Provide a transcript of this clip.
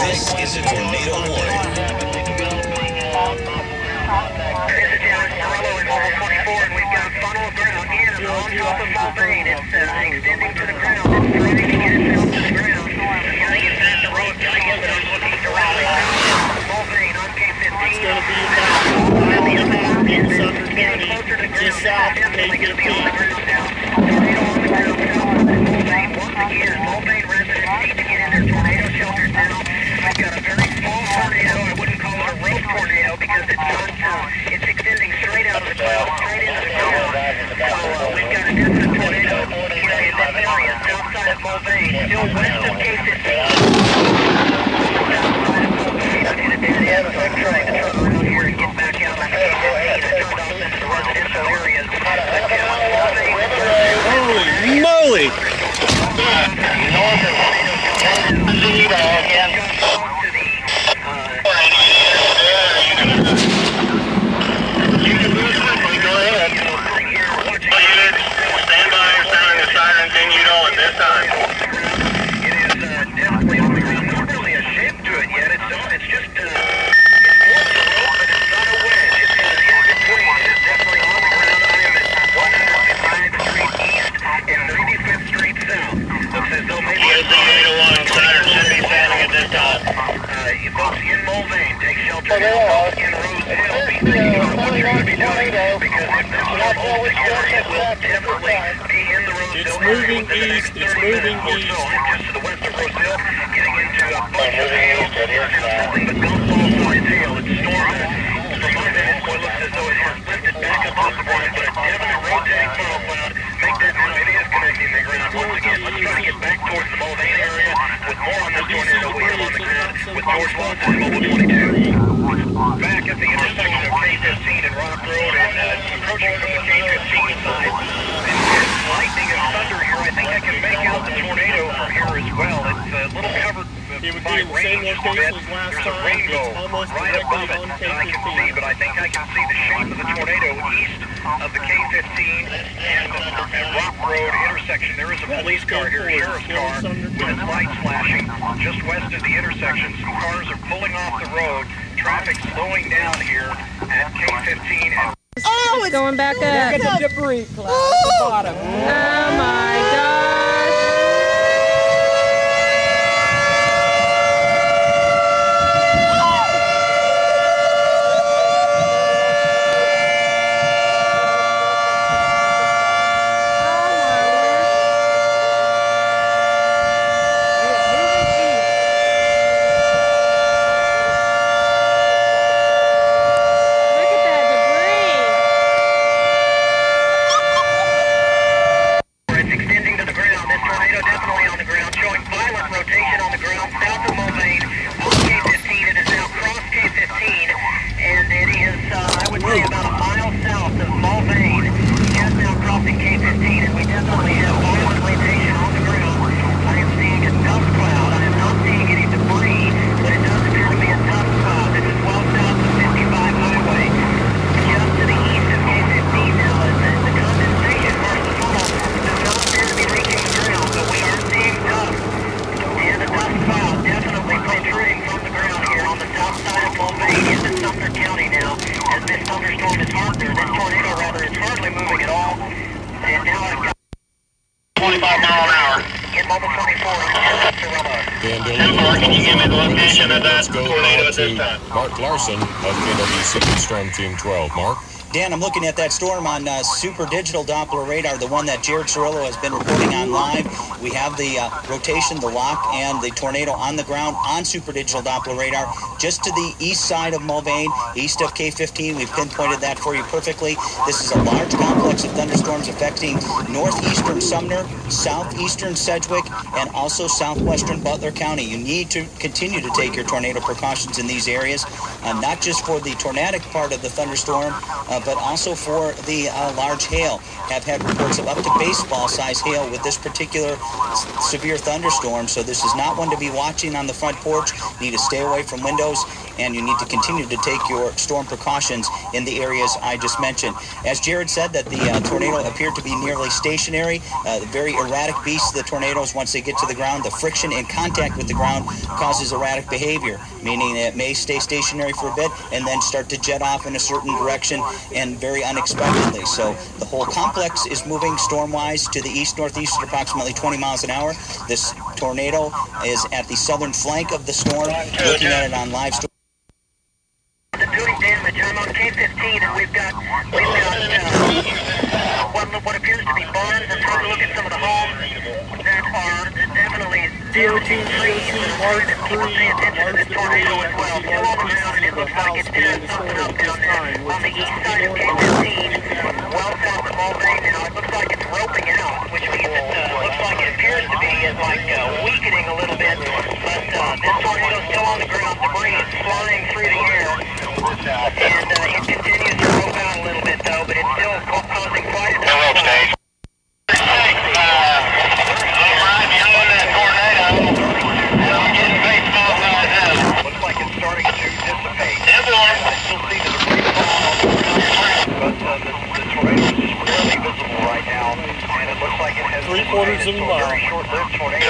This is a tornado warning. This is Jared Morello in Mobile 24, and we've got a funnel of ground in and on top of Mulvane. It's uh, extending to the ground. It's trying to get itself to the ground. Gotta get back the road, gotta get it. I'm looking directly south. Mulvane on K15. It's going to be about On the other side, in it's Sumner getting County, closer to the ground. just south of Definitely gonna be on the K15. ground now. Tornado on the ground south of Mulvane. Once again, Mulvane residents need to get in their tornado shelters now. We've got a very small tornado. I wouldn't call it a rogue tornado because it's not. Uh, it's extending straight out of the cloud, straight into the ground. So uh, we've got a definite tornado here in this area, south side of Mulvane, still west of K15. South side of Mulvane. I hit a dead end, I'm trying to turn around here and get back out on K15. I turned off into residential areas. But Mulvane, Holy moly! You can move quickly, go ahead. Stand by, sounding the sirens, and you know it this time. It is uh, definitely on the ground. Not really a shape to it yet. It's not. It's just. Uh, it's more of a rope, but it's not a wedge. It's kind of in between. It is definitely on the ground. I am at 159th Street East and 95th Street South. Looks as though maybe Where's it's the 801 siren should be sounding at this time? uh, you folks in Mulvane, take shelter in Rose Hill. Be thinking about what you're going to be doing because if this storm holds together, it will definitely be in the Rose It's Hill area moving within the next east, it's 30 moving minutes or so. east. Just to the west of Rose Hill, getting into a bunch of hail. Now nothing but golf ball size hail. It's storming. From my vantage point, looks as though it has lifted back up off the ground, but a definite rotating funnel cloud. Make that move. It is connecting the ground once again. Let's try to get back towards the Mulvane area with more on this tornado back at the intersection of K15 and Rock Road and uh, approaching from the K15 side. And there's lightning and thunder here. I think I can make out the tornado from here as well. It's a little covered It would be in the same location as last time. rainbow It's almost right directly above on that I can K15. see, but I think I can see the shape of the tornado east of the K15 and, and Rock Road intersection. There is a police car here, a sheriff's car, with its lights flashing just west of the intersection. Some cars are pulling off the road. Traffic slowing down here at K15 and Oh, it's Going back up. Look up. at the debris cloud at the bottom. Oh my gosh. Look at that debris. It's extending to the ground. This tornado definitely on the ground, showing violent rotation on the ground south of Mulvane on K15. It is now crossed K15, and it is, uh, I would say, about a mile south of Mulvane. Just now crossing K15, and we definitely have violent rotation on the ground. I am seeing a dust cloud. I am not seeing any debris, but it does appear to be a dust cloud. This is well south of 55 Highway. Just to the east of K15 now, as the, the condensation part of the funnel does not appear to be reaching the ground, but we are seeing dust. And a dust cloud definitely protruding from the ground here on the south side of Mulvane into Sumner County now, as this thunderstorm is hardly, or this tornado rather, is hardly moving at all. And now I've got 25 mile an hour. in Mobile 24, I'm Sheriff Mark, can you give me the location of that Let's tornado now at this time? Mark Larson of KWCH Storm Team 12. Mark? Dan, I'm looking at that storm on uh, Super Digital Doppler radar, the one that Jared Cirillo has been reporting on live. We have the uh, rotation, the lock, and the tornado on the ground on Super Digital Doppler radar, just to the east side of Mulvane, east of K15. We've pinpointed that for you perfectly. This is a large complex of thunderstorms affecting northeastern Sumner, southeastern Sedgwick, and also southwestern Butler County. You need to continue to take your tornado precautions in these areas, uh, not just for the tornadic part of the thunderstorm, uh, but also for the uh, large hail. Have had reports of up to baseball size hail with this particular severe thunderstorm. So this is not one to be watching on the front porch. Need to stay away from windows and you need to continue to take your storm precautions in the areas I just mentioned. As Jared said, that the uh, tornado appeared to be nearly stationary. Uh, very erratic beasts, of the tornadoes, once they get to the ground, the friction in contact with the ground causes erratic behavior, meaning it may stay stationary for a bit and then start to jet off in a certain direction and very unexpectedly. So the whole complex is moving storm-wise to the east northeast at approximately 20 miles an hour. This tornado is at the southern flank of the storm. Looking at it on live storm. I'm on K-15 and we've got we've got uh, what, what appears to be barns. I'm trying to look at some of the homes that are definitely damaging trees. And trying to pay attention to this tornado as well. Still on the and it looks like it's tearing something up down there on the east side of K-15, well south of Mulvane. Now it looks like it's roping out, which means it uh, looks like it appears to be is like uh, weakening a little bit. But uh, this tornado's still on the ground. Debris is flying through the air. And uh, it continues to rope out a little bit though, but it's still causing quite a Hello, number Stage. Looks like it's starting to dissipate. I still see the debris falling on the ground, but uh, the, the tornado is just visible right now, and it looks like it has Three quarters of a mile. very short-lived tornado.